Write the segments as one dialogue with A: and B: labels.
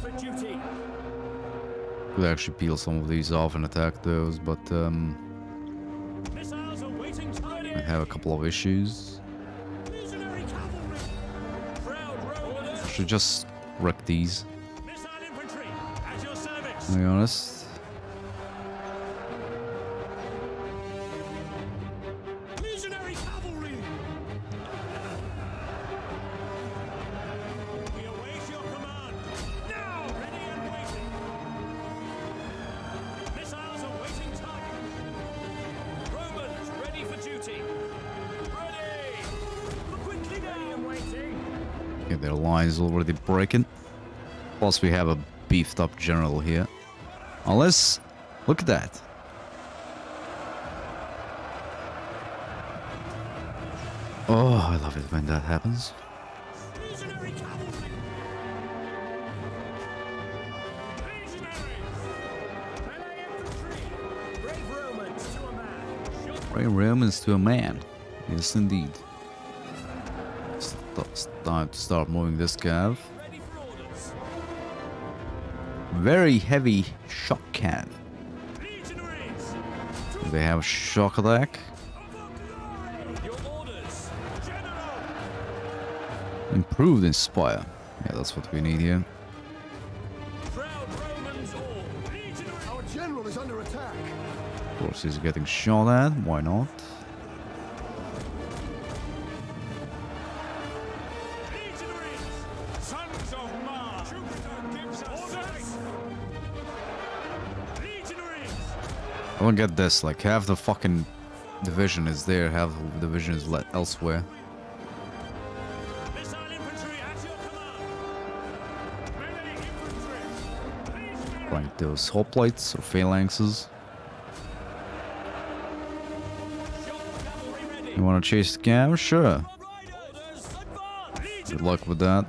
A: for duty.
B: Could actually peel some of these off and attack those, but um,
A: Missiles awaiting target.
B: I have a couple of issues.
A: Proud
B: Should just wreck these,
A: Missile infantry. At your service.
B: to be honest. Line's already breaking. Plus, we have a beefed up general here. Unless, look at that. Oh, I love it when that happens.
A: Brave Romans to a man.
B: Yes, indeed. It's time to start moving this cav. Very heavy shock
A: can.
B: They have shock attack. Improved Inspire. Yeah, that's what we need here. Of course, he's getting shot at. Why not? Don't get this. Like, half the fucking division is there, half the division is le- elsewhere. Right, those hoplites or phalanxes. You want to chase the cav? Sure. Good luck with that.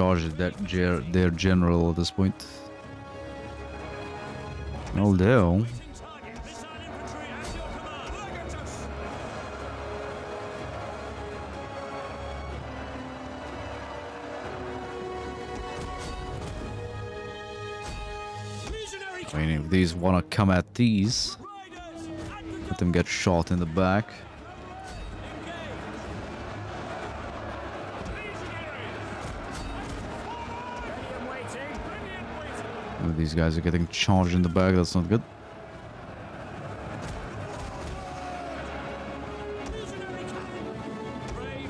B: Charge that ger their general at this point. Although, I mean, if these want to come at these, let them get shot in the back. These guys are getting charged in the back. That's not good.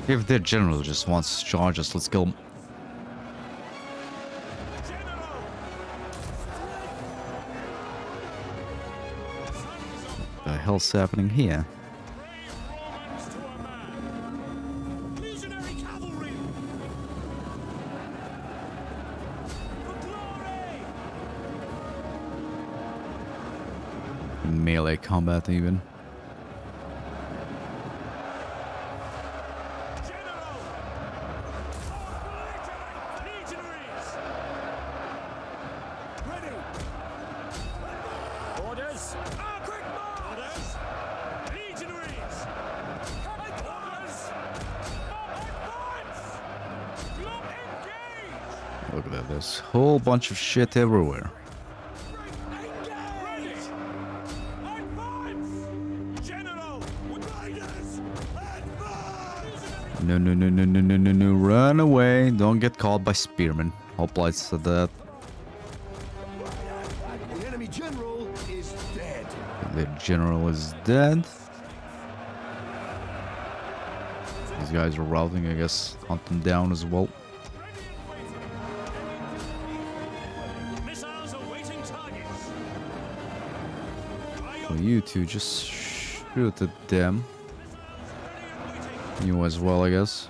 B: If their general just wants to charge us, let's kill him. The hell's happening here?
A: Advance! Lock engage!
B: Look at that. There's a whole bunch of shit everywhere. No, no, no, no, no, no, no, no. Run away. Don't get caught by spearmen. Hoplites said that.
C: The enemy general is dead.
B: The general is dead. These guys are routing, I guess. Hunt them down as well.
A: Missiles awaiting targets.
B: So you two just shoot at them. You as well, I guess.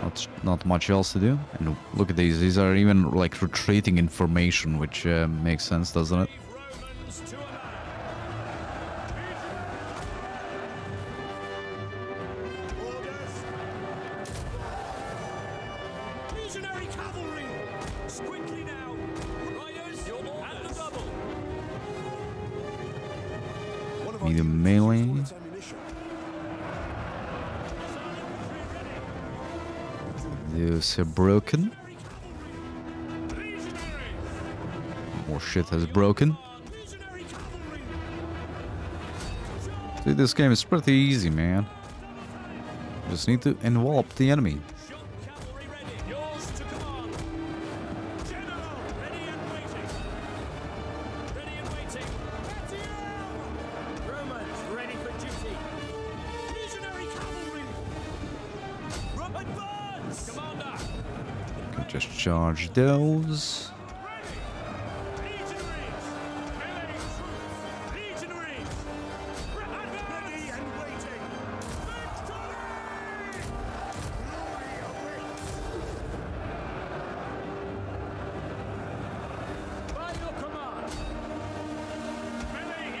B: Not, not much else to do. And look at these. These are even like retreating information, which uh, makes sense, doesn't it?
A: To a
B: These are uh,
A: broken.
B: More shit has broken. See, this game is pretty easy, man. Just need to envelop the enemy.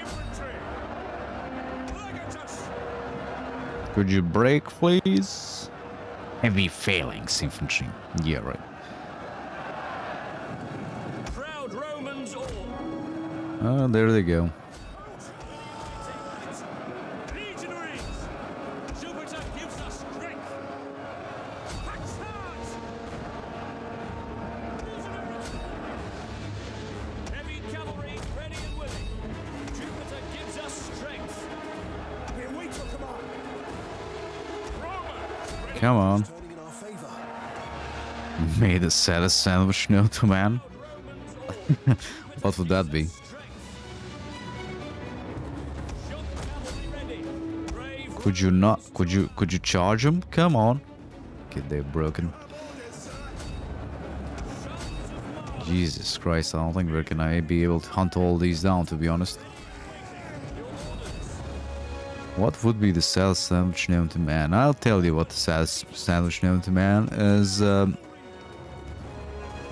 A: Infantry! Legatus!
B: Could you break, please? Heavy phalanx infantry. Yeah, right. Your there they go.
A: Jupiter gives us strength.
B: Come on. May the saddest sandwich known to man. what would that be? Could you not? Could you? Could you charge them? Come on. Okay, they're broken. Jesus Christ! I don't think we're gonna be able to hunt all these down. To be honest. What would be the saddest sandwich known to man? I'll tell you what the saddest sandwich known to man is. Um,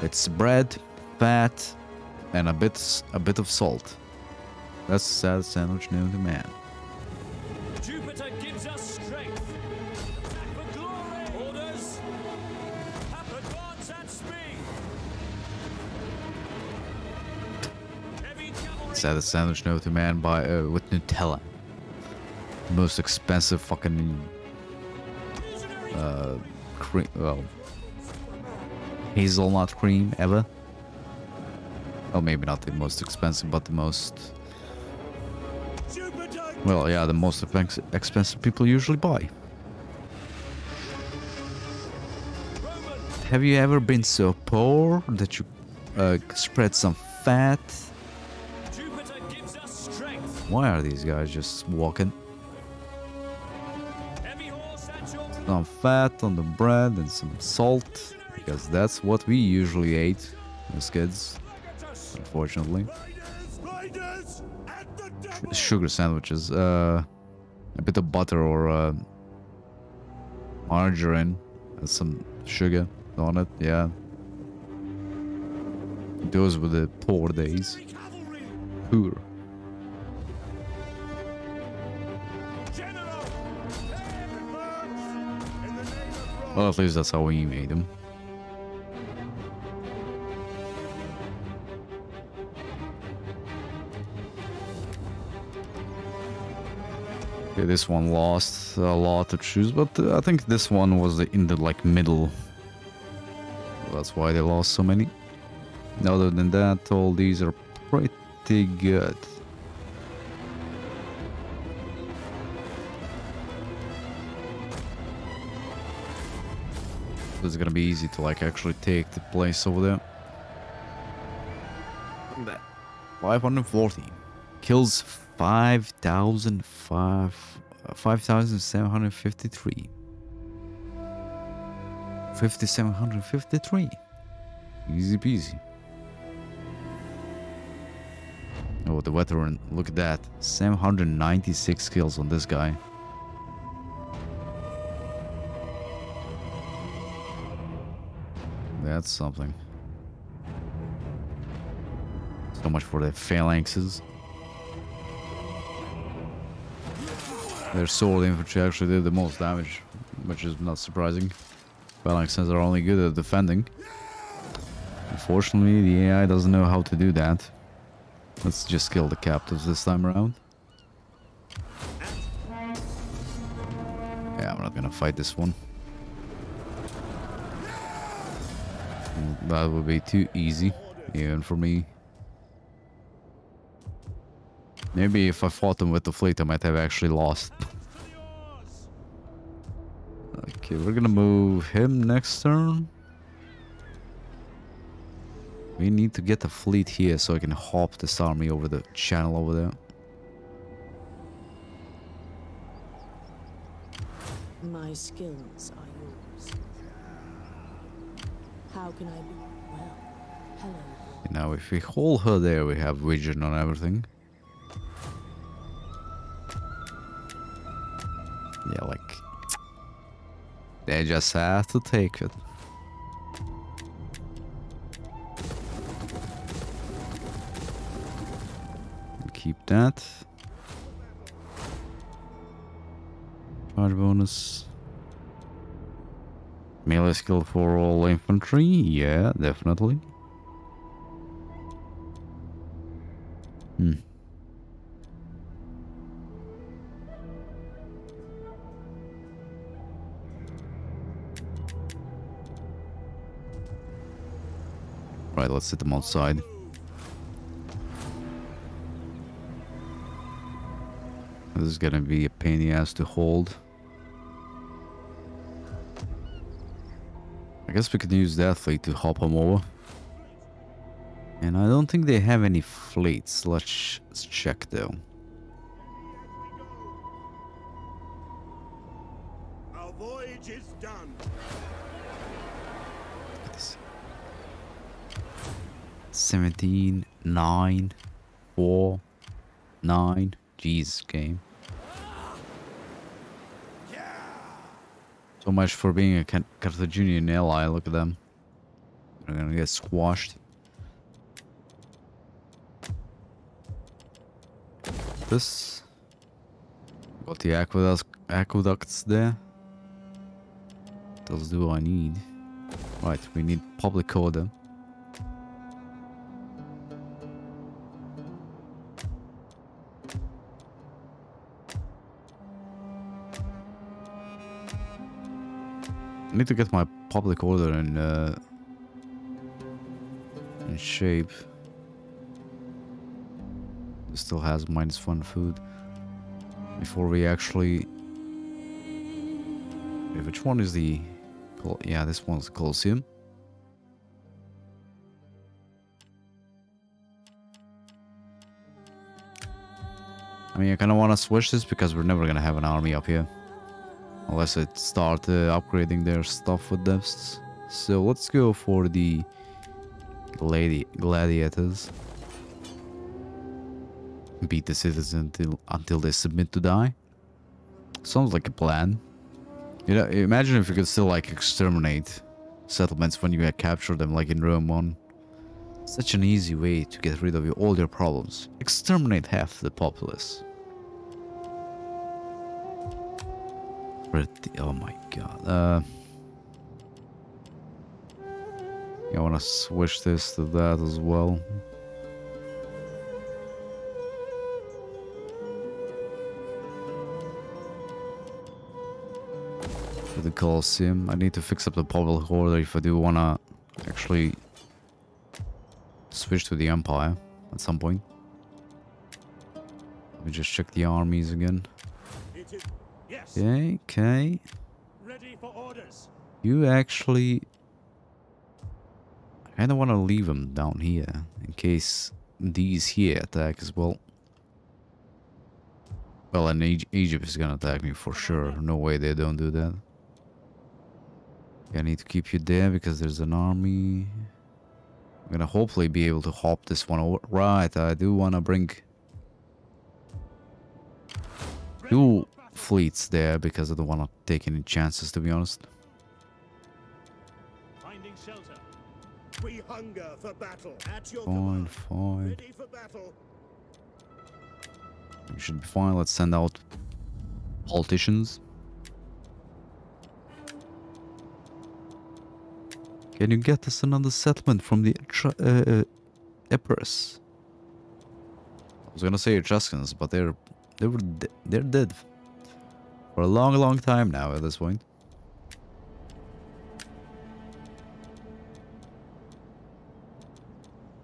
B: it's bread, fat, and a bit a bit of salt. That's the saddest sandwich known to man. Saddest sandwich known to man by uh, with Nutella. The most expensive fucking uh cream well hazelnut cream ever. Oh, maybe not the most expensive, but the most well, yeah, the most expensive people usually buy. Have you ever been so poor that you uh, spread some fat? Why are these guys just walking?
A: Heavy horse at your
B: Some fat on the bread and some salt, because that's what we usually ate as kids, unfortunately.
A: Riders, riders, at the double.
B: Sugar sandwiches, uh, a bit of butter or uh, margarine and some sugar on it, yeah. Those were the poor days. Poor. Well, at least that's how we made them. Okay, this one lost a lot to choose, but uh, I think this one was in the like middle. That's why they lost so many. Other than that, all these are pretty good. It's gonna be easy to like actually take the place over there. Look at that. 540 kills 5,005 5,753. 5,753. Easy peasy. Oh, the veteran. Look at that. 796 kills on this guy. That's something. So much for the phalanxes. Their sword infantry actually did the most damage, which is not surprising. Phalanxes are only good at defending. Unfortunately, the AI doesn't know how to do that. Let's just kill the captives this time around. Yeah, I'm not gonna fight this one. That would be too easy, even for me. Maybe if I fought them with the fleet, I might have actually lost. Okay, we're gonna move him next turn. We need to get the fleet here so I can hop this army over the channel over there.
D: My skills are yours. How can I be? Well, hello.
B: Now, if we hold her there, we have vision on everything. Yeah, like... They just have to take it. Keep that. Charge bonus. Melee skill for all infantry? Yeah, definitely. Hmm. Right, let's set them outside. This is gonna be a pain in the ass to hold. I guess we could use that fleet to hop them over. And I don't think they have any fleets. Let's, check though.
A: Our voyage is done.
B: 17, 9, 4, 9. Jesus, game. So much for being a Carthaginian ally. Look at them. They're gonna get squashed. This. Got the aqueducts, aqueducts there. What do I need? Right, we need public order. Need to get my public order in uh, in shape. It still has minus one food before we actually. Wait, which one is the? Yeah, this one's the Colosseum. I mean, I kind of want to switch this because we're never gonna have an army up here. Unless I start uh, upgrading their stuff with this. So let's go for the gladi gladiators. Beat the citizens until until they submit to die. Sounds like a plan. You know, imagine if you could still like exterminate settlements when you capture them, like in Rome 1. Such an easy way to get rid of all your problems. Exterminate half the populace. Oh my god. Uh, I want to switch this to that as well. For the Colosseum, I need to fix up the public order if I do want to actually switch to the Empire at some point. Let me just check the armies again.
A: It is. Yes.
B: Okay, okay.
A: Ready for orders.
B: You actually... I don't wanna leave them down here, in case these here attack as well. Well, and Egy- Egypt is gonna attack me for sure. No way they don't do that. I need to keep you there because there's an army. I'm gonna hopefully be able to hop this one over. Right, I do wanna bring two fleets there because I don't wanna take any chances to be honest.
A: Finding shelter.
C: We hunger for battle. At your
B: Fine,
C: command.
B: fine.
C: Ready for battle.
B: We should be fine. Let's send out politicians. Can you get us another settlement from the uh, uh, Epirus? I was gonna say Etruscans, but they're they were de- they're dead for a long, long time now at this point.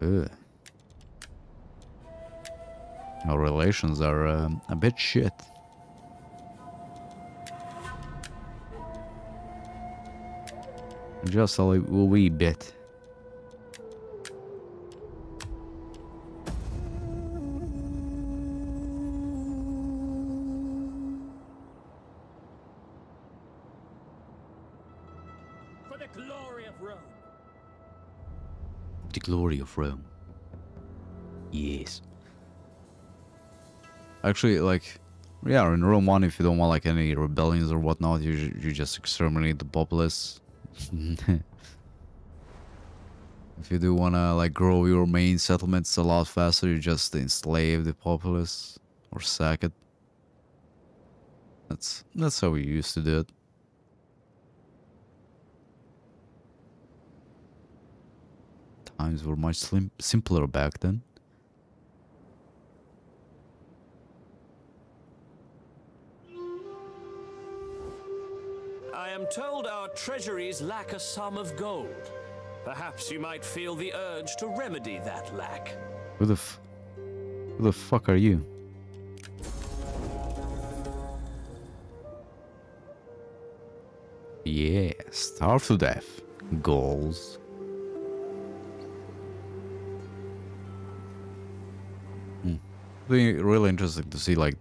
B: Ugh. Our relations are um, a bit shit. Just a wee bit.
A: Glory of Rome.
B: Yes. Actually, like, yeah, in Rome 1, if you don't want, like, any rebellions or whatnot, you, you just exterminate the populace. if you do want to, like, grow your main settlements a lot faster, you just enslave the populace or sack it. That's, that's how we used to do it. Times were much slim- simpler back then.
A: I am told our treasuries lack a sum of gold. Perhaps you might feel the urge to remedy that lack.
B: Who the f- Who the fuck are you? Yeah, starve to death. Goals. Be really interesting to see like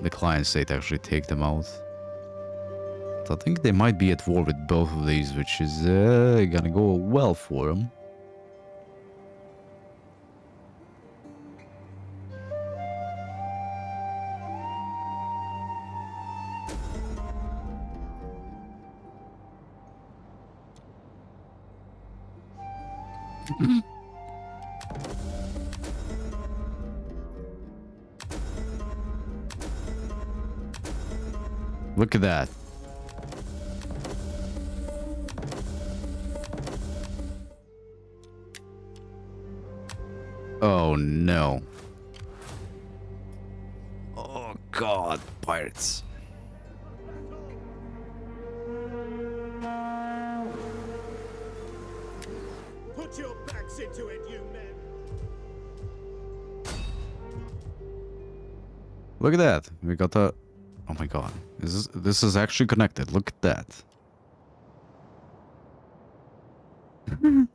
B: the client state actually take them out. So I think they might be at war with both of these, which is uh, gonna go well for them. Look at that. Oh no. Oh god, pirates.
C: Put your backs into it, you men.
B: Look at that. We got a Oh my god. This is this is actually connected. Look at that.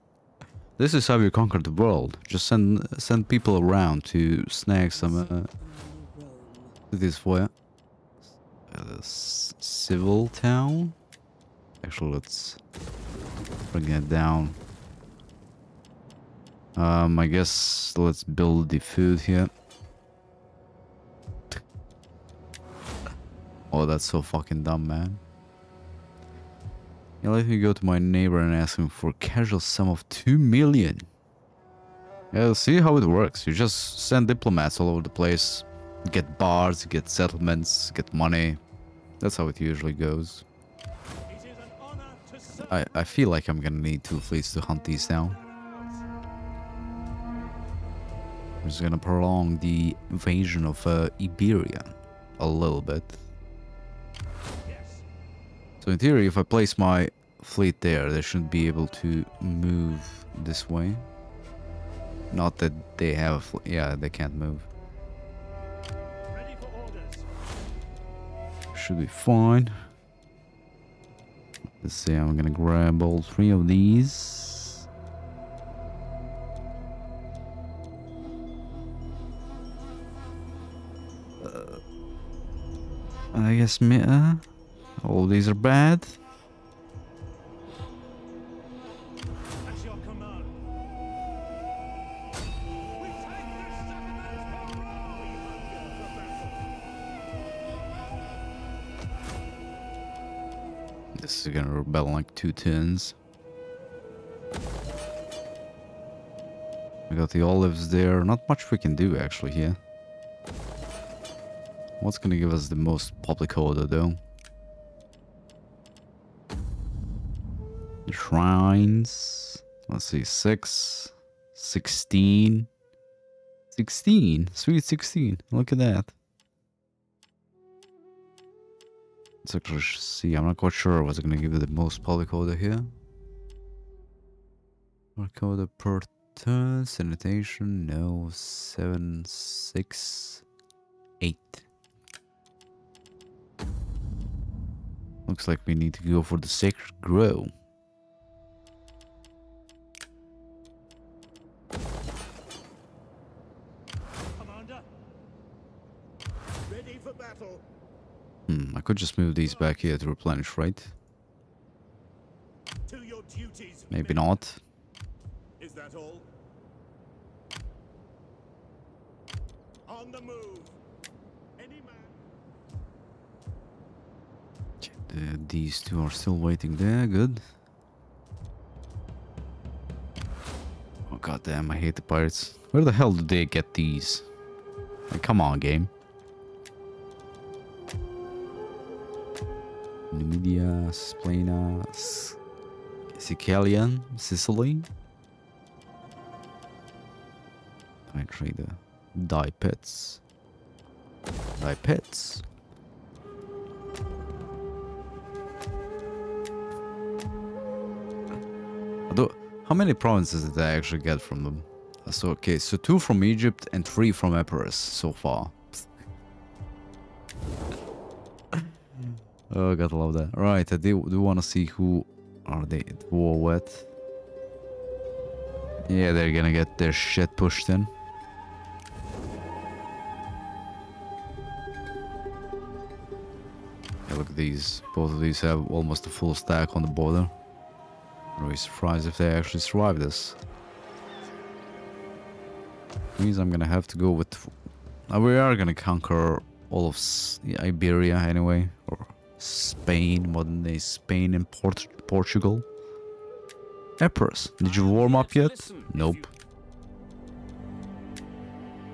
B: this is how you conquer the world. Just send send people around to snag some uh, this for you. Uh, civil town. Actually, let's bring it down. Um, I guess let's build the food here. Oh, that's so fucking dumb, man. You let me go to my neighbor and ask him for a casual sum of two million. Yeah, see how it works. You just send diplomats all over the place, get bars, get settlements, get money. That's how it usually goes. I, I feel like I'm gonna need two fleets to hunt these down. I'm just gonna prolong the invasion of uh, Iberia a little bit. So in theory, if I place my fleet there, they should be able to move this way. Not that they have, a yeah, they can't move. Should be fine. Let's see, I'm gonna grab all three of these. Uh, I guess. Uh, all these are bad.
A: This
B: is gonna rebel like two turns. We got the olives there. Not much we can do actually here. What's gonna give us the most public order though? Shrines. Let's see, 6, 16, 16, sweet 16. Look at that. Let's see. I'm not quite sure what's gonna give you the most public order here. Public order per turn, sanitation, no, seven, six, eight. Looks like we need to go for the sacred grow. Hmm, I could just move these back here to replenish, right?
C: To your duties.
B: Maybe not.
C: Is that all? On the move. Any man.
B: Uh, these two are still waiting there. Good. Oh goddamn! I hate the pirates. Where the hell do they get these? Like, come on, game. Numidia, Splena, Sicilian, Sicily. I trade the die pets. Die pets. How many provinces did I actually get from them? So, okay, so two from Egypt and three from Epirus so far. Oh, gotta love that. Right, I do, do want to see who are they at war with. Yeah, they're gonna get their shit pushed in. Yeah, look at these. Both of these have almost a full stack on the border. I'm really surprised if they actually survive this. Means I'm gonna have to go with. Uh, we are gonna conquer all of Iberia anyway, or Spain, modern day Spain and Port- Portugal. Epirus, did you warm up yet? Nope.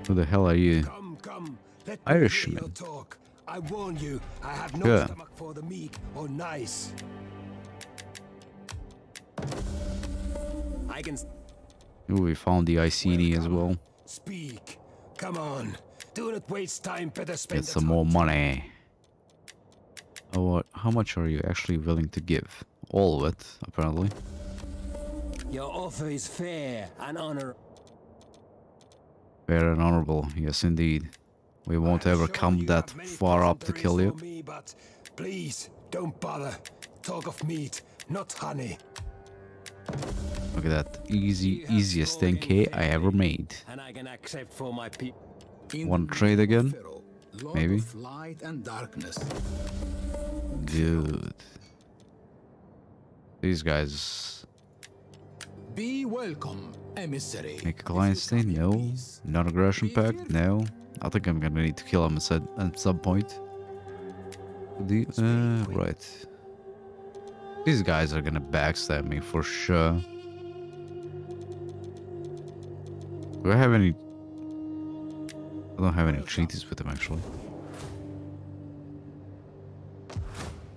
B: Who the hell are you?
E: Come, come.
B: Irishman.
E: I warn you, I have no
B: Yeah.
E: stomach for the meek or nice. I can
B: Ooh, we found the Iceni as well.
E: speak. Come on. Do not waste time, better spend
B: Get some more money. What- how much are you actually willing to give? All of it, apparently.
E: Your offer is fair and honor.
B: Fair and honorable, yes indeed. We won't
E: I'm
B: ever
E: sure
B: come that far up to kill you.
E: Me, but please, don't bother. Talk of meat, not honey.
B: Look at that. Easy, easiest
E: sworn in
B: 10k I ever made.
E: And I can accept for my people.
B: Wanna trade again? Maybe.
F: Of light and darkness.
B: Good. These guys
F: Be welcome, emissary.
B: make a client
F: If you
B: state?
F: come in
B: No.
F: peace.
B: Non-aggression
F: Be
B: pact? No. I think I'm gonna need to kill him at, some- at some point. The, uh, right. These guys are gonna backstab me for sure. Do I have any... I don't have any treaties with them actually.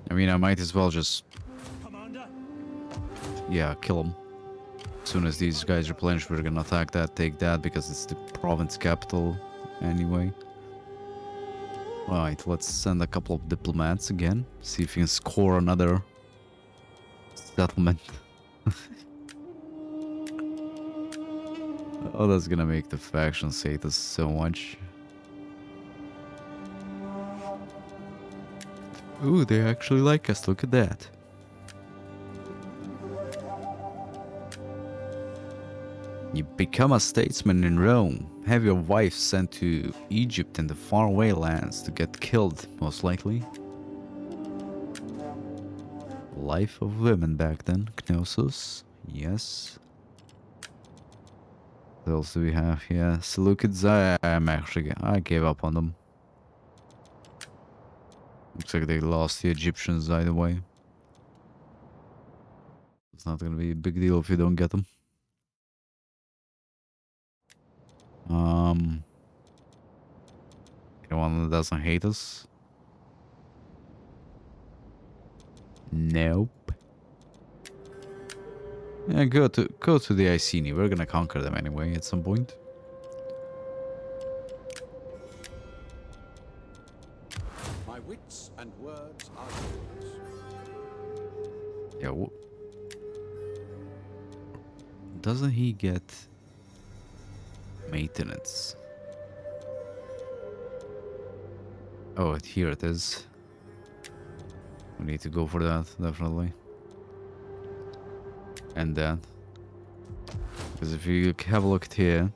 B: I mean, I might as well just, yeah, kill them. As soon as these guys replenish, we're gonna attack that, take that, because it's the province capital anyway. Alright, let's send a couple of diplomats again. See if we can score another settlement. oh, that's gonna make the faction hate us so much. Ooh, they actually like us. Look at that. You become a statesman in Rome. Have your wife sent to Egypt and the faraway lands to get killed, most likely. Life of women back then. Knossos. Yes. What else do we have here? Seleucids. I, I'm actually. I gave up on them. Looks like they lost the Egyptians either way. It's not gonna be a big deal if you don't get them. Um, anyone that doesn't hate us? Nope. Yeah, go to go to the Iceni. We're gonna conquer them anyway at some point. Yeah. Doesn't he get maintenance? Oh, here it is. We need to go for that, definitely. And then. Because if you have a look here,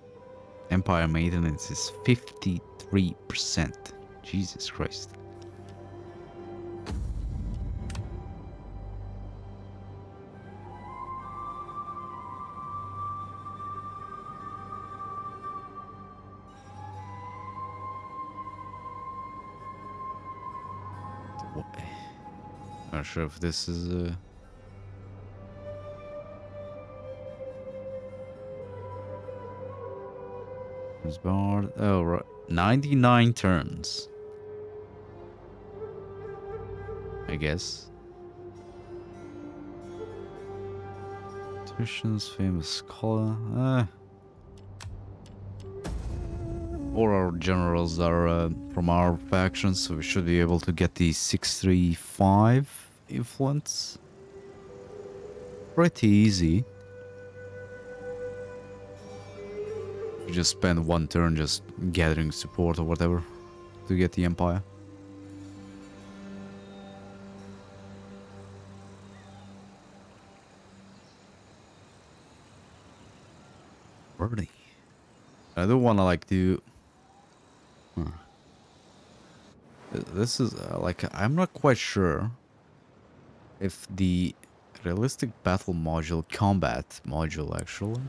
B: Empire maintenance is 53%. Jesus Christ. Not sure if this is It's barred. Oh, right. 99 turns. I guess. Titian's famous scholar. Uh, all our generals are uh, from our faction, so we should be able to get the 635 influence. Pretty easy. You just spend one turn just gathering support or whatever to get the empire. Birdie. I don't want to like do. Huh. This is uh, like I'm not quite sure if the realistic battle module combat module actually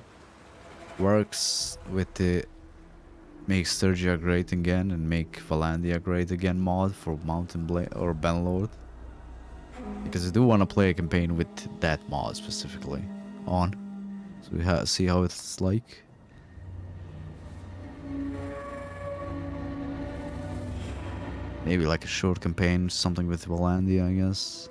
B: works with the make Sturgia great again and make Vlandia great again mod for Mount & Blade or Bannerlord. Because I do want to play a campaign with that mod specifically on. So we ha see how it's like. Maybe like a short campaign, something with Vlandia, I guess.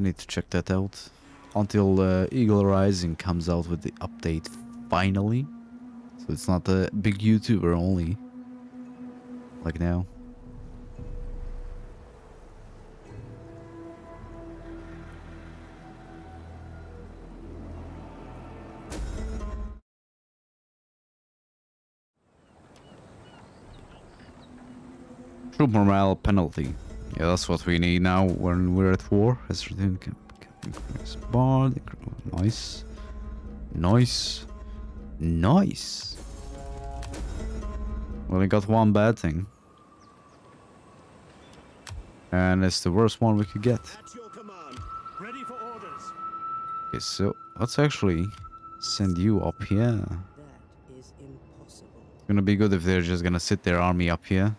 B: Need to check that out. Until uh, Eagle Rising comes out with the update finally. So it's not a big YouTuber only. Like now. Troop morale penalty. Yeah, that's what we need now when we're at war. Has returned cap- cap- bard. Nice. Nice. Nice. Well, we got one bad thing. And it's the worst one we could get.
C: At your command.
A: Ready for orders.
B: Okay, so let's actually send you up here.
D: That is impossible.
B: Gonna be good if they're just gonna sit their army up here.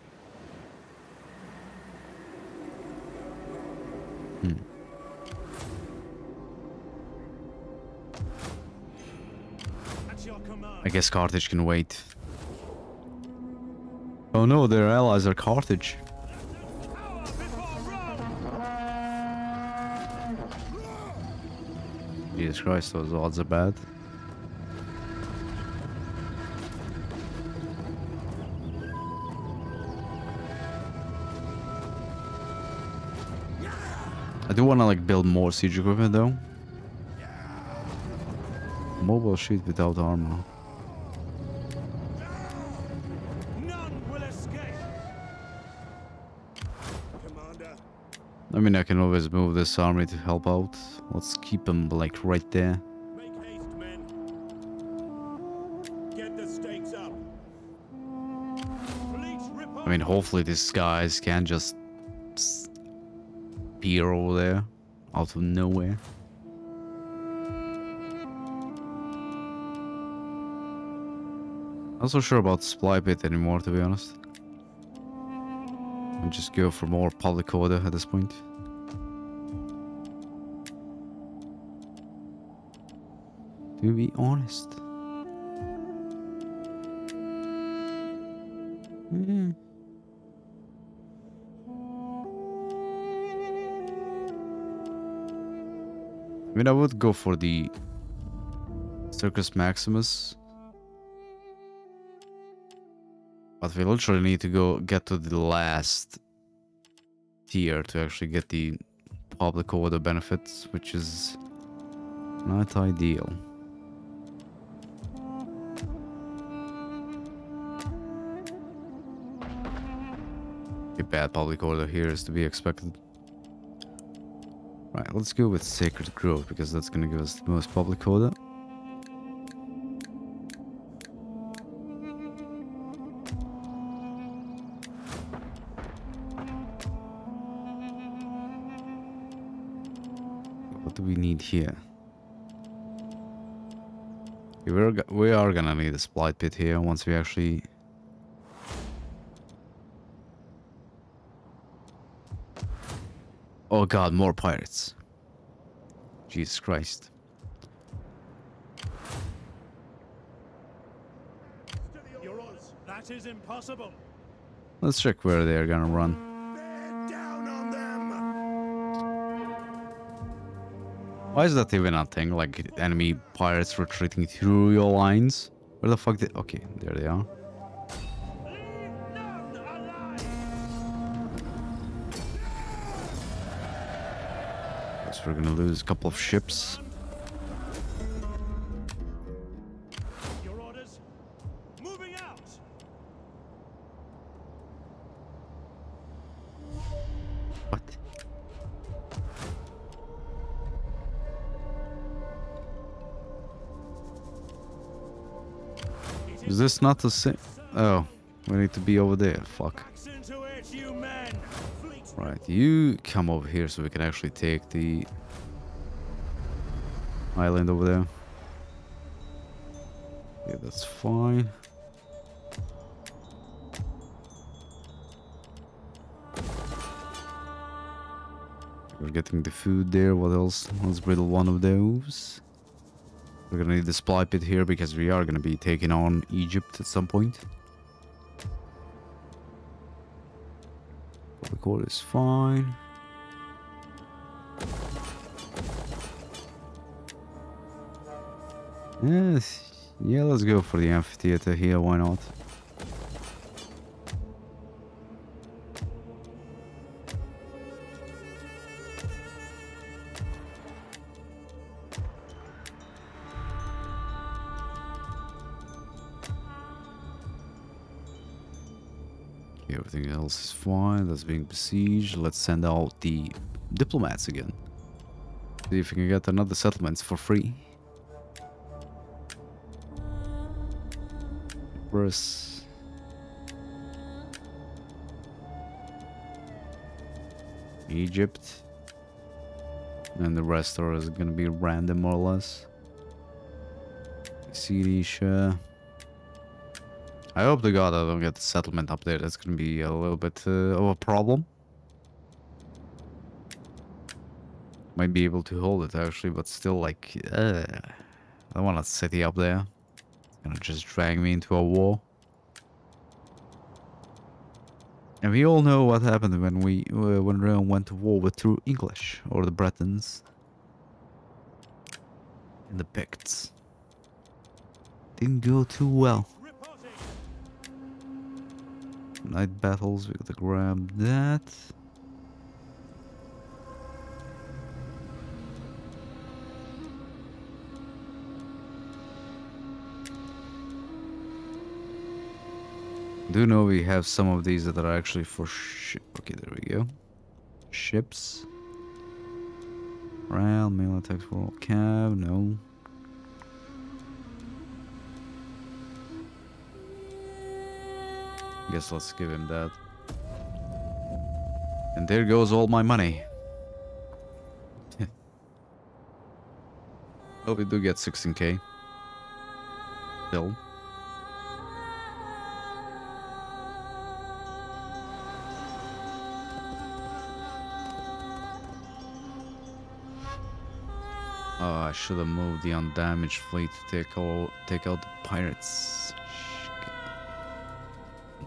B: I guess Carthage can wait. Oh no, their allies are Carthage. Jesus Christ, those odds are bad. I do want to like build more siege equipment though. Mobile sheet without armor. I mean, I can always move this army to help out. Let's keep them, like, right there. I mean, hopefully these guys can just appear over there out of nowhere. Not so sure about supply pit anymore, to be honest. I just go for more public order at this point. To be honest. Mm. I mean, I would go for the Circus Maximus. But we literally need to go get to the last tier to actually get the public order benefits, which is not ideal. Bad public order here is to be expected. Right, let's go with Sacred Grove because that's gonna give us the most public order. What do we need here? We're, we are gonna need a supply pit here once we actually... Oh god, more pirates. Jesus Christ.
A: That is impossible.
B: Let's check where they're gonna run. Why is that even a thing? Like enemy pirates retreating through your lines? Where the fuck did... Okay, there they are. We're gonna lose a couple of ships.
A: Your orders. Moving out.
B: What? Is this not the same? Oh, we need to be over there. Fuck.
A: Fleet
B: Right, you come over here so we can actually take the island over there. Yeah, that's fine. We're getting the food there. What else? Let's build one of those. We're gonna need the supply pit here because we are gonna be taking on Egypt at some point. Core is fine. Yes. Yeah, let's go for the amphitheater here. Why not? Being besieged. Let's send out the diplomats again. See if we can get another settlements for free. Where's Egypt? And the rest are gonna be random more or less. Syria. I hope to God I don't get the settlement up there. That's gonna be a little bit uh, of a problem. Might be able to hold it actually, but still like, uh, I don't want a city up there. It's gonna just drag me into a war. And we all know what happened when we uh, when Rome went to war with the English or the Bretons and the Picts. Didn't go too well. Night battles, we gotta grab that. Do know we have some of these that are actually for ship. Okay, there we go. Ships. Rail, mail attacks for all cab, no. Guess let's give him that. And there goes all my money. well, oh, we do get 16k. Still. Oh, I should have moved the undamaged fleet to take out, take out the pirates.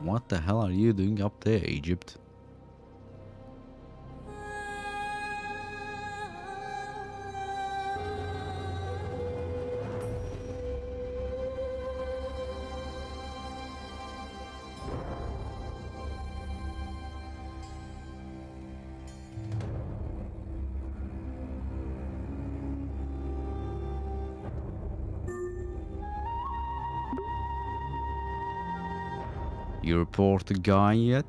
B: What the hell are you doing up there, Egypt? You report the guy yet?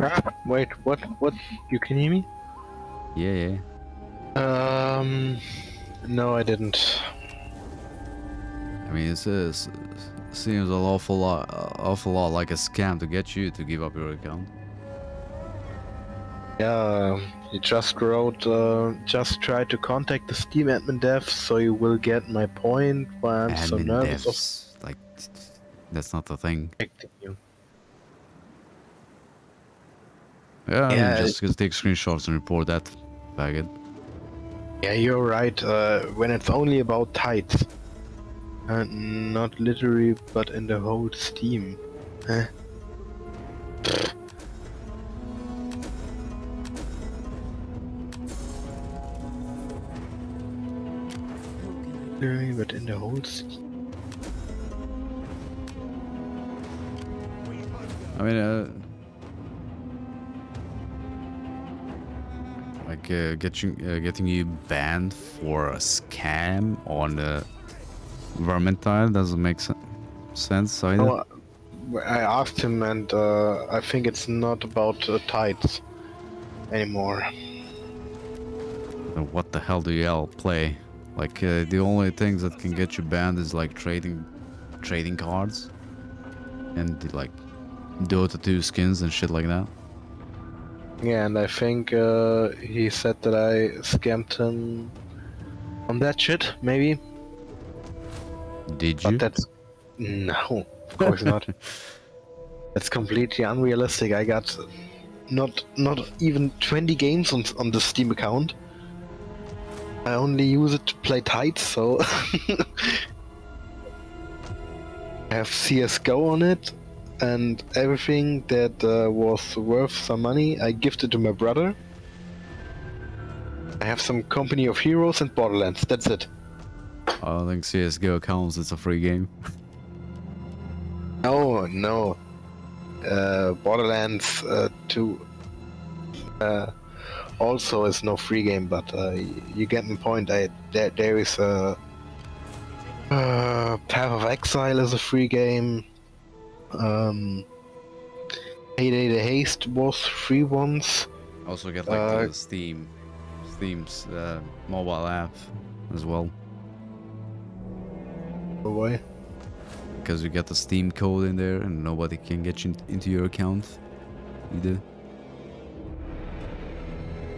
G: Ah, wait, what? What? You can hear me?
B: Yeah, yeah.
G: Um, no, I didn't.
B: I mean, it says, seems an awful lot, awful lot like a scam to get you to give up your account.
G: Yeah, he just wrote, uh, just try to contact the Steam admin dev so you will get my point why I'm so
B: Admin
G: nervous of
B: devs, like, that's not the thing. Yeah, I mean,
G: Yeah,
B: just, take screenshots and report that. Faggot.
G: Yeah, you're right, uh, when it's only about tides. Uh, not literally, but in the whole Steam. Eh? Literally, but in the whole Steam.
B: Mean, uh, like uh, getting uh, getting you banned for a scam on the Vermintide doesn't make sen- sense either.
G: No, I asked him, and uh, I think it's not about uh, tides anymore.
B: Then what the hell do you all play? Like uh, the only things that can get you banned is like trading, trading cards, and like Dota 2 skins and shit like that.
G: Yeah, and I think uh, he said that I scammed him on that shit, maybe.
B: Did you?
G: But that's no, of course not. That's completely unrealistic. I got not not even 20 games on on the Steam account. I only use it to play tight, so I have CS:GO on it, and everything that uh, was worth some money, I gifted to my brother. I have some Company of Heroes and Borderlands. That's it.
B: I don't think CS:GO counts. It's a free game.
G: No, no. Uh, Borderlands uh, 2 uh, also is no free game, but uh, you get my point. I, there, there is a uh, Path of Exile is a free game. Um, Payday the Heist was free once.
B: Also get like
G: Uh,
B: the Steam, Steam's uh, mobile app as well,
G: Oh, why?
B: because you get the Steam code in there and nobody can get you in- into your account either.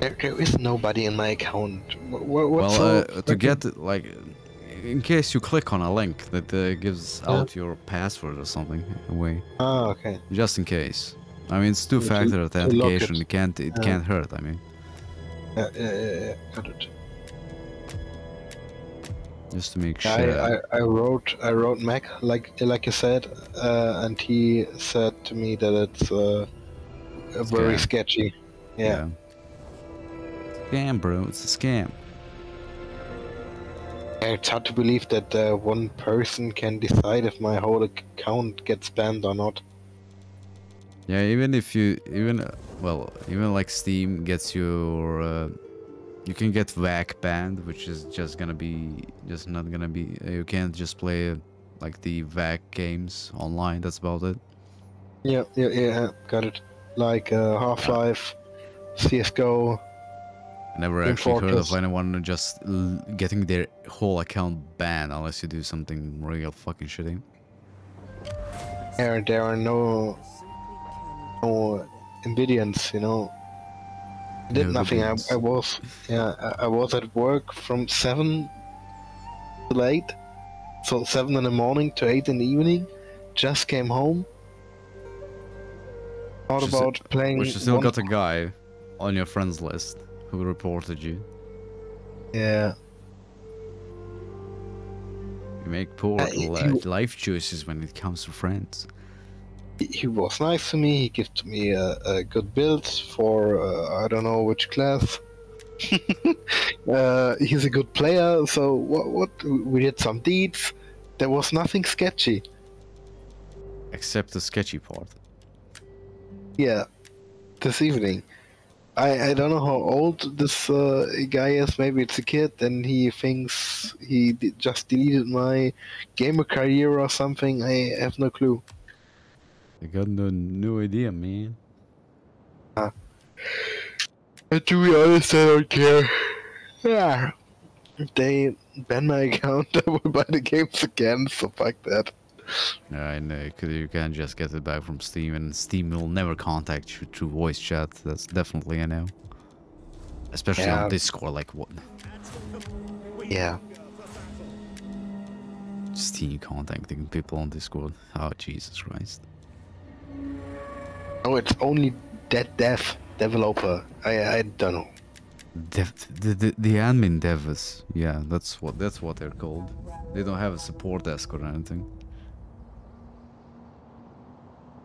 G: There, there is nobody in my account. Wh- wh- what's
B: well, uh, to get like, in case you click on a link that uh, gives
G: Yeah.
B: out your password or something away,
G: Ah, okay.
B: just in case. I mean, it's two-factor authentication.
G: it.
B: Can't, it
G: Yeah.
B: can't hurt. I mean,
G: Yeah, yeah, yeah, yeah. Got it.
B: just to make sure.
G: I, I wrote I wrote Mac like like you said, uh, and he said to me that it's uh, very
B: Scam.
G: sketchy. Yeah.
B: Scam, bro. It's a scam.
G: It's hard to believe that uh, one person can decide if my whole account gets banned or not.
B: Yeah, even if you even uh, well, even like Steam gets your uh, you can get VAC banned, which is just gonna be just not gonna be you can't just play like the VAC games online. That's about it.
G: Yeah, yeah, yeah. Got it. Like uh, Half Life, CS:GO.
B: I never actually heard of anyone just l- getting their whole account banned unless you do something real fucking shitty.
G: There, there are no no Nvidians, you know. I did
B: No
G: nothing. I, I was yeah I, I was at work from seven to eight, so seven in the morning to eight in the evening. Just came home. Thought
B: is-
G: about playing.
B: Which you still got a guy on your friends list who reported you.
G: Yeah,
B: You make poor
G: Uh, you-
B: life choices when it comes to friends.
G: he, he was nice to me. He gave me a, a good build for uh, I don't know which class. uh, he's a good player. So what? What we did some deeds. There was nothing sketchy.
B: Except the sketchy part.
G: Yeah, this evening. I, I don't know how old this uh, guy is. Maybe it's a kid, and he thinks he d- just deleted my gamer career or something. I have no clue.
B: I got no, no idea, man.
G: But to be honest, I don't care. Yeah. If they ban my account, I will buy the games again, so fuck that.
B: Yeah, I know, 'cause you can't just get it back from Steam, and Steam will never contact you through voice chat. That's definitely a no. Especially
G: Yeah.
B: on Discord, like what?
G: Yeah.
B: Steam contacting people on Discord. Oh, Jesus Christ.
G: Oh, it's only Dead Dev developer. I I don't know.
B: Dev, the, the, the admin devs, yeah, that's what that's what they're called. They don't have a support desk or anything.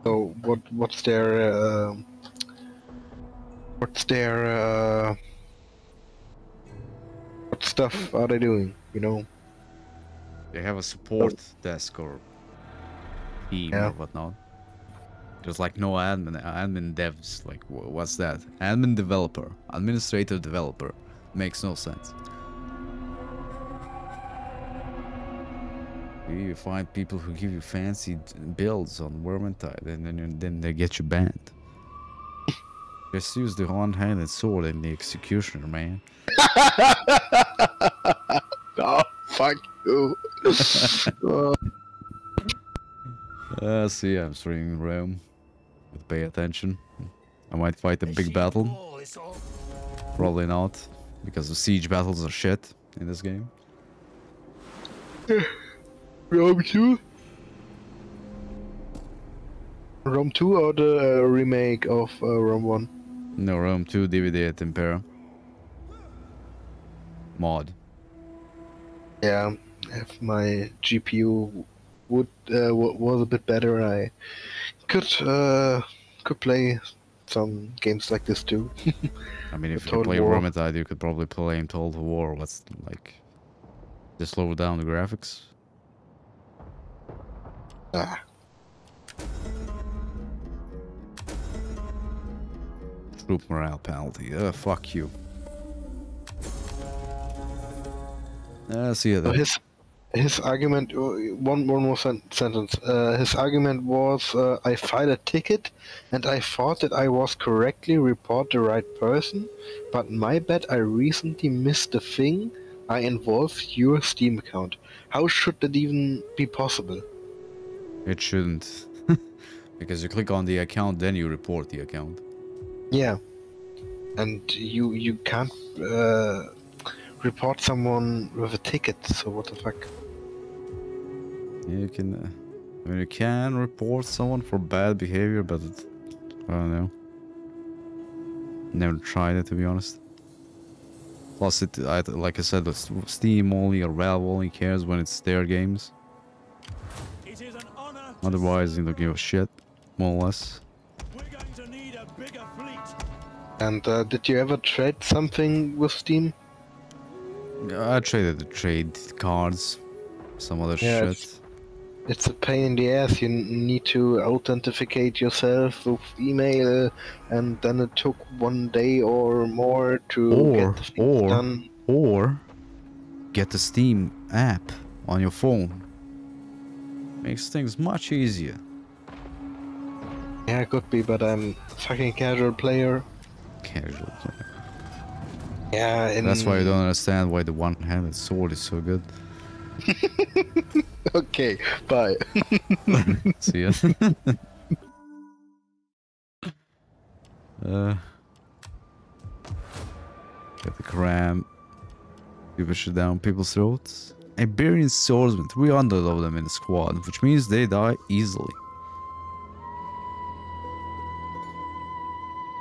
G: So what what's their uh, what's their uh, what stuff are they doing? You know?
B: They have a support desk or team
G: Yeah.
B: or whatnot. There's like no admin admin devs. Like what's that? Admin developer, administrator developer. Makes no sense. You find people who give you fancy builds on Vermintide, and then then they get you banned. Just use the one-handed sword and the executioner, man.
G: Oh fuck you! Uh,
B: Uh, see, I'm streaming Rome. But pay attention. I might fight a big battle. Probably not, because the siege battles are shit in this game.
G: Rome two. Rome two or the uh, remake of uh, Rome one?
B: No, Rome 2 Divide et Impera. Mod.
G: Yeah, if my GPU would uh, w- was a bit better, I could uh, could play some games like this too.
B: I mean, if you
G: Total
B: play
G: War.
B: Vermintide, you could probably play in Total War. What's like. Just slow down the graphics.
G: Ah,
B: Troop morale penalty. Uh, fuck you. Uh, see you then.
G: his his argument. uh, One one more sen- sentence. Uh, his argument was, uh, I filed a ticket, and I thought that I was correctly report the right person, but my bad. I recently missed the thing. I involved your Steam account. How should that even be possible?
B: It shouldn't. because you click on the account, then you report the account.
G: Yeah, and you you can't uh, report someone with a ticket. So what the fuck?
B: Yeah, you can. Uh, I mean, you can report someone for bad behavior, but it, I don't know. Never tried it to be honest. Plus, it I, like I said, Steam only or Valve only cares when it's their games. Otherwise, they don't give a shit, more or less.
A: We're going to need a bigger fleet.
G: And uh, did you ever trade something with Steam?
B: I traded the trade cards, some other
G: Yeah,
B: shit.
G: it's- It's a pain in the ass. You need to authenticate yourself with email, and then it took one day or more to
B: Or-
G: get the
B: or-
G: done.
B: Or get the Steam app on your phone. Makes things much easier.
G: Yeah, it could be, but I'm a fucking casual player.
B: Casual. Player.
G: Yeah, and
B: That's why I don't understand why the one-handed sword is so good.
G: okay, bye.
B: See ya. uh, get the cram. People shit down people's throats. Iberian swordsmen, 300 of them in the squad, which means they die easily.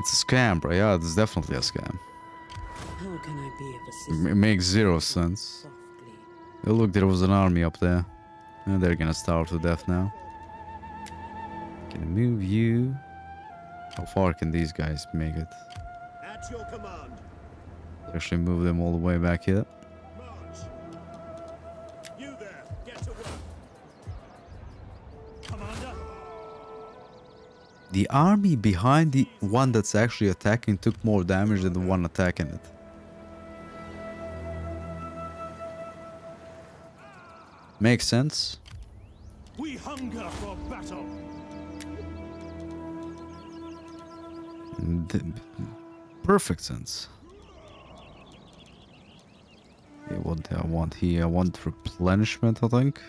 B: It's a scam, bro. Yeah, it's definitely a scam.
D: How can I be of
B: It makes zero sense. Oh, look, there was an army up there. And they're gonna starve to death now. Can I move you? How far can these guys make it?
C: At your command.
B: Actually move them all the way back here. The army behind the one that's actually attacking took more damage than the one attacking it. Makes sense.
A: we hunger for battle.
B: D- perfect sense. Yeah, what do I want here? I want replenishment, I think.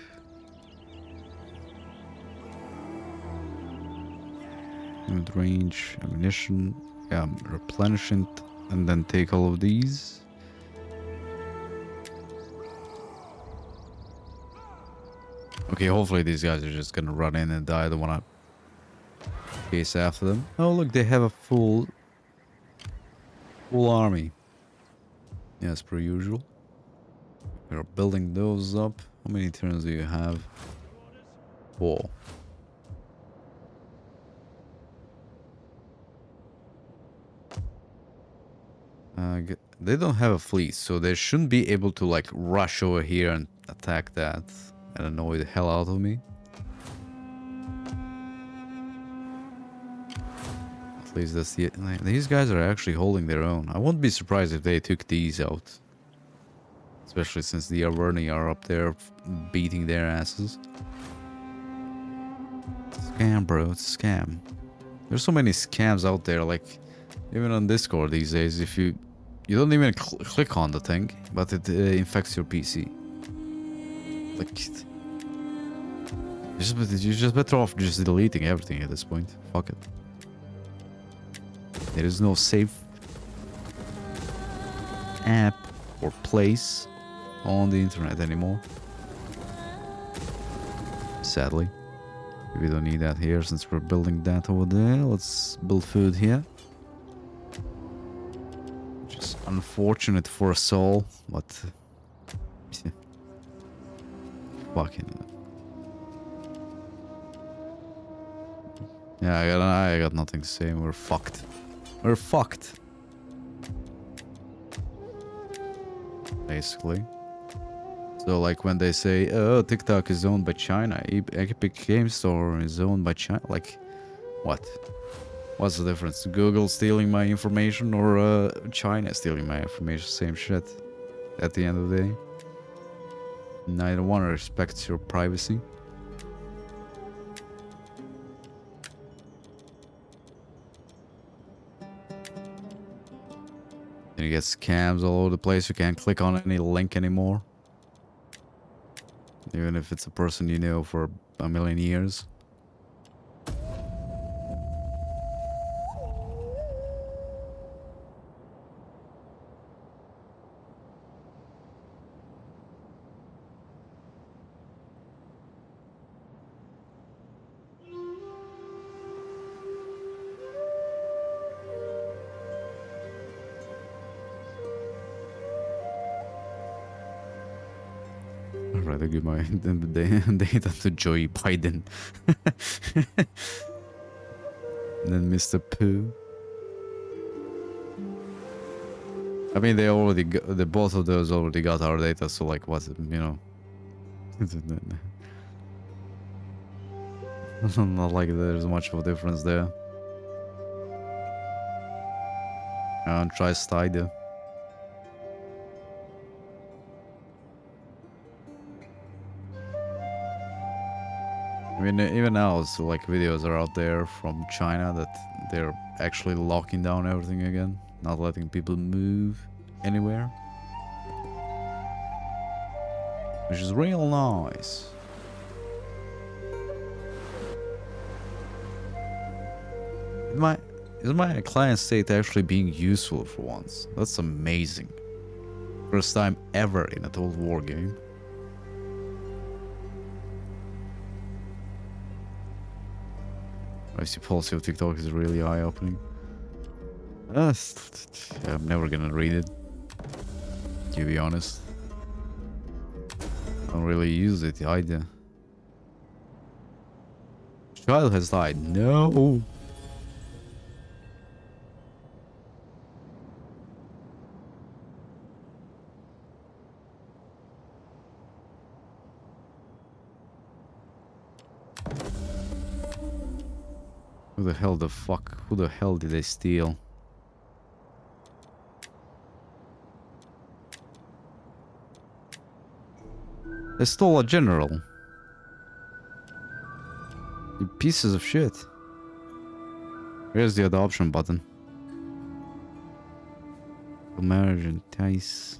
B: Range, ammunition. Yeah, replenish it and then take all of these. Okay, hopefully these guys are just gonna run in and die. I don't wanna chase after them. Oh, look, they have a full, full army. As per usual. We're building those up. How many turns do you have? Four. Uh, they don't have a fleet, so they shouldn't be able to like rush over here and attack that and annoy the hell out of me. At least that's the. These guys are actually holding their own. I won't be surprised if they took these out. Especially since the Arverni are up there beating their asses. Scam, bro. It's scam. There's so many scams out there. Like, even on Discord these days, if you. You don't even cl- click on the thing, but it uh, infects your PC. Like. You're just, you're just better off just deleting everything at this point. Fuck it. There is no safe app or place on the internet anymore. Sadly. We don't need that here since we're building that over there. Let's build food here. Unfortunate for us all, but... Fucking... Yeah, I got, I got nothing to say. We're fucked. We're fucked. Basically. So like when they say, oh, TikTok is owned by China, Epic Game Store is owned by China, like, what? What's the difference? Google stealing my information or uh, China stealing my information? Same shit. At the end of the day. Neither one respects your privacy. And you get scams all over the place. You can't click on any link anymore. Even if it's a person you know for a million years. Rather give my da- data to Joey Biden than Mr. Pooh. I mean, they already, got, the both of those already got our data, so like, what, you know? Not like there's much of a difference there. And try Stadia. I mean, even now, it's like videos are out there from China that they're actually locking down everything again, not letting people move anywhere. Which is real nice. My, is my client state actually being useful for once? That's amazing. First time ever in a Total War game. Privacy policy of TikTok is really eye-opening. Uh, I'm never gonna read it. To be honest. I don't really use it either. Child has died. No. Who the hell the fuck? Who the hell did they steal? They stole a general. You pieces of shit. Where's the adoption button? Marriage ties.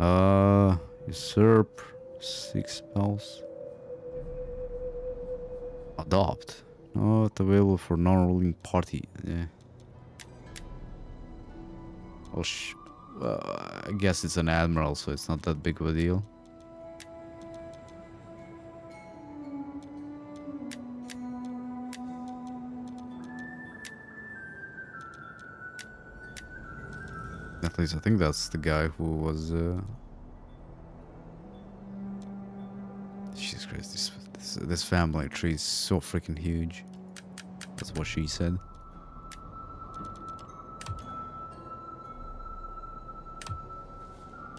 B: Uh, usurp. Six spells. Adopt. Not available for non-ruling party. Yeah. Oh, sh uh, I guess it's an admiral, so it's not that big of a deal. At least I think that's the guy who was. Uh... this, family tree is so freaking huge. That's what she said.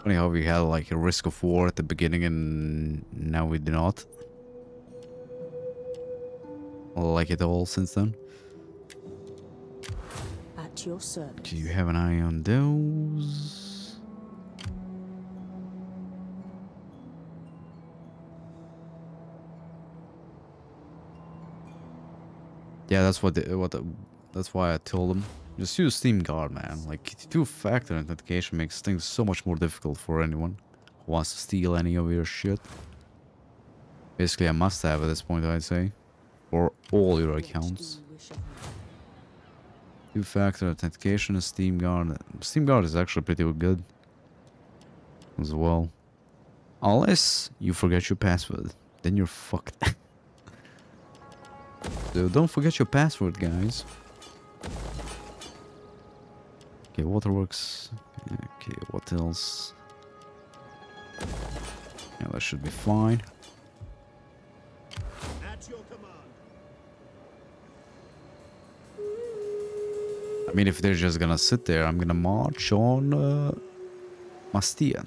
B: Funny how we had like a risk of war at the beginning and now we do not. Like it all since then.
D: At your service.
B: Do you have an eye on those? Yeah, that's what the, what the, that's why I told them. Just use Steam Guard, man. Like two-factor authentication makes things so much more difficult for anyone who wants to steal any of your shit. Basically, a must-have at this point, I'd say, for all your accounts. Two-factor authentication and Steam Guard. Steam Guard is actually pretty good as well. Unless you forget your password, then you're fucked. so don't forget your password, guys. Okay, waterworks. Okay, what else? Yeah, that should be fine.
C: At your command.
B: I mean, if they're just gonna sit there, I'm gonna march on uh, Mastia.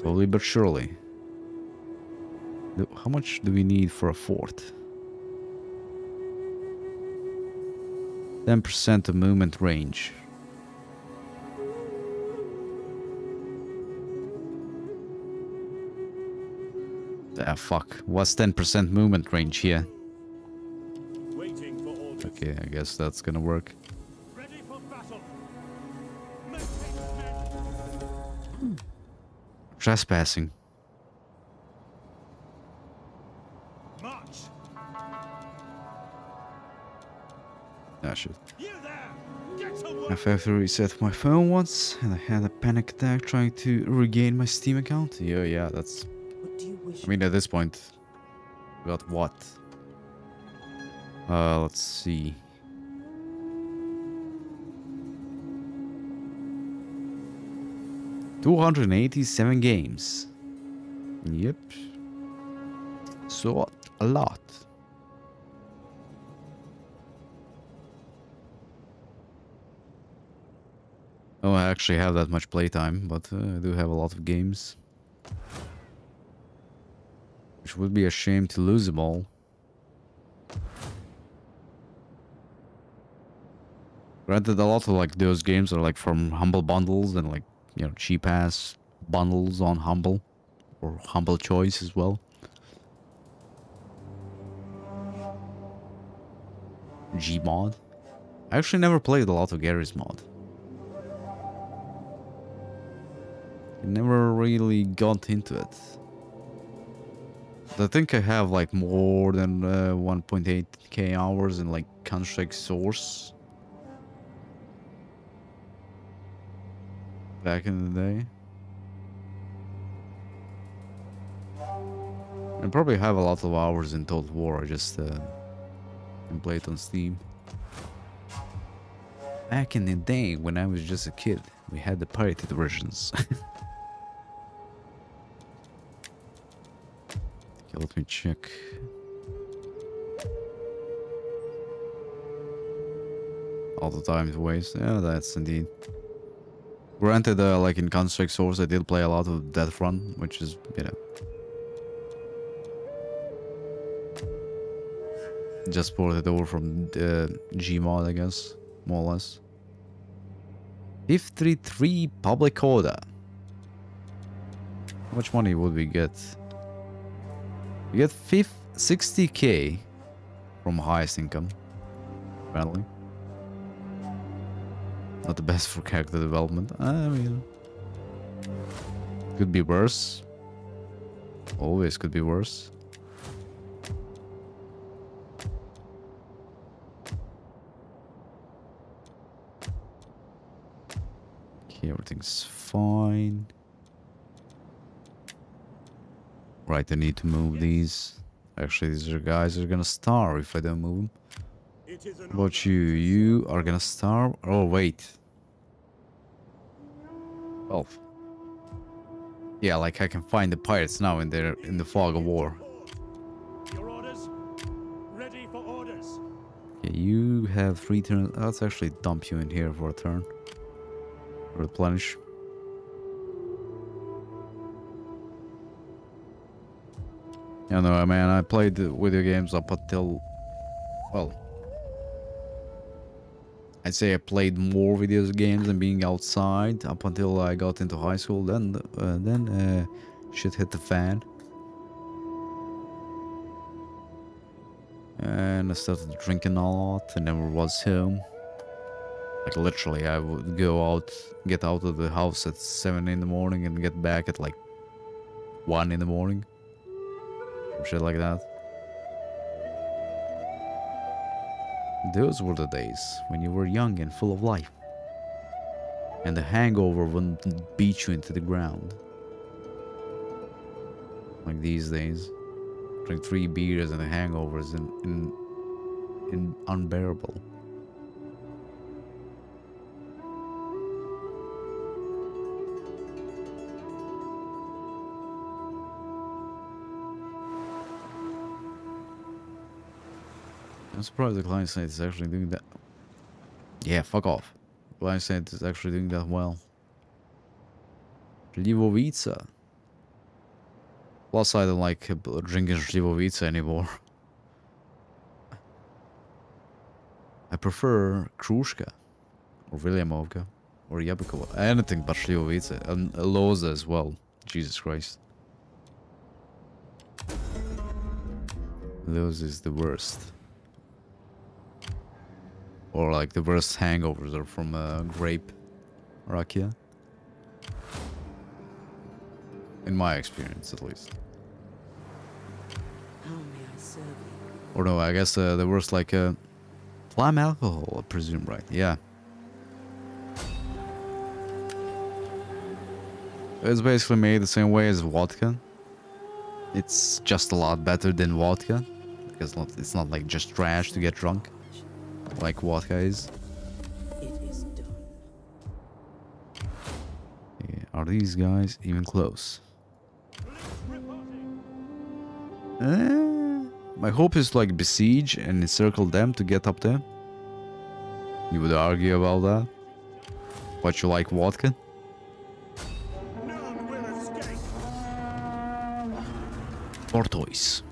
B: Slowly but surely. How much do we need for a fort? 10% of movement range. Ah, fuck. What's 10% movement range here?
C: Waiting for.
B: Okay, I guess that's gonna work.
C: Ready for battle.
B: Trespassing. Shit.
C: You there. Get to
B: I have to reset my phone once, and I had a panic attack trying to regain my Steam account. Yeah, yeah, that's.
D: What do you wish?
B: I mean, at this point, got what? Uh, let's see. Two hundred and eighty-seven games. Yep. So a lot. Actually have that much playtime, but uh, I do have a lot of games. Which would be a shame to lose them all. Granted, a lot of like those games are like from Humble bundles and like, you know, cheap ass bundles on Humble. Or Humble Choice as well. Gmod. I actually never played a lot of Gary's mod. Never really got into it. I think I have like more than uh, 1.8k hours in like Counter-Strike Source. Back in the day. I probably have a lot of hours in Total War, I just uh, play it on Steam. Back in the day when I was just a kid, we had the pirated versions. let me check. All the time to waste. Yeah, that's indeed. Granted, uh, like in Counter-Strike Source, I did play a lot of Death Run, which is, you know... Just ported over from uh, Gmod, I guess, more or less. 53 public order. How much money would we get? We get 50, 60k from highest income, apparently. Not the best for character development. I mean, could be worse. Always could be worse. Okay, everything's fine. Right, I need to move these. Actually, these are guys that are gonna starve if I don't move them.
C: It is an
B: What about you? You are gonna starve? Oh, wait. Well. Yeah, like I can find the pirates now in there in the fog of war.
A: Your orders? Ready for orders.
B: Okay, you have three turns. Let's actually dump you in here for a turn. Replenish. Yeah, no, man, I played video games up until, well, I'd say I played more video games than being outside up until I got into high school. Then, uh, then uh, shit hit the fan, and I started drinking a lot. I never was home. Like literally, I would go out, get out of the house at seven in the morning, and get back at like one in the morning. Some shit like that. Those were the days when you were young and full of life. And the hangover wouldn't beat you into the ground. Like these days. Drink three beers and the hangover is in, in, in unbearable. I'm surprised the client state is actually doing that. Yeah, fuck off. Client state is actually doing that well. Slivovica. Plus, I don't like drinking Slivovica anymore. I prefer Krushka, or Williamovka, or Yabukova. Anything but Slivovica. And Loza as well. Jesus Christ. Loza is the worst or like the worst hangovers are from uh, grape rakia. In my experience, at least.
D: How may I serve you?
B: Or no, I guess uh, the worst like uh, lime alcohol, I presume, right? Yeah. It's basically made the same way as vodka. It's just a lot better than vodka. Because it's not like just trash to get drunk, like
D: what, guys?
B: Yeah, Are these guys even close? Eh, my hope is like besiege and encircle them to get up there. You would argue about that? But you like vodka? Tortoise.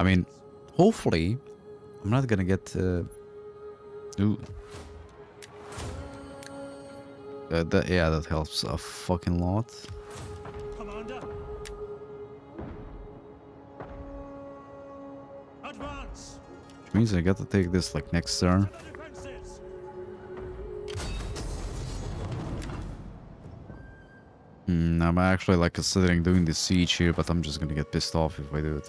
B: I mean, hopefully, I'm not gonna get. Uh, ooh. Uh, that, yeah, that helps a fucking lot.
A: Commander. Advance.
B: Which means I got to take this like next turn. Hmm, I'm actually like considering doing the siege here, but I'm just gonna get pissed off if I do it.